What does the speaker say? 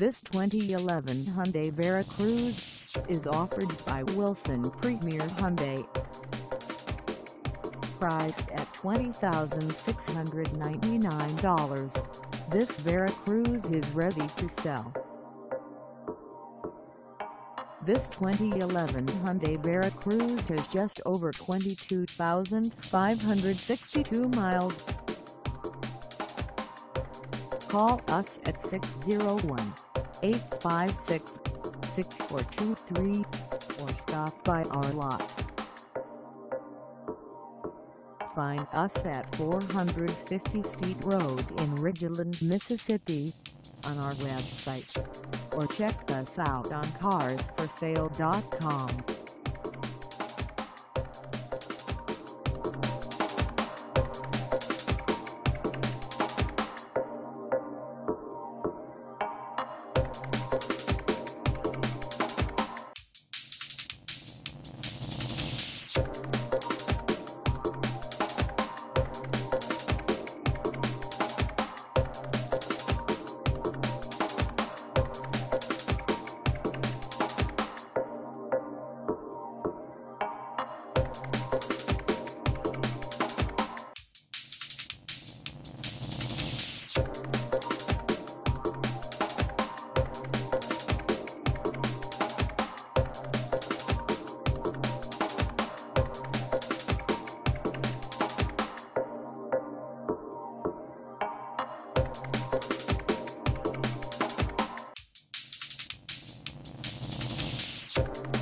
This 2011 Hyundai Veracruz is offered by Wilson Premier Hyundai. Priced at $20,699, this Veracruz is ready to sell. This 2011 Hyundai Veracruz has just over 22,562 miles. Call us at 601-856-6423 or stop by our lot. Find us at 450 Steed Road in Ridgeland, Mississippi on our website or check us out on carsforsale.com. you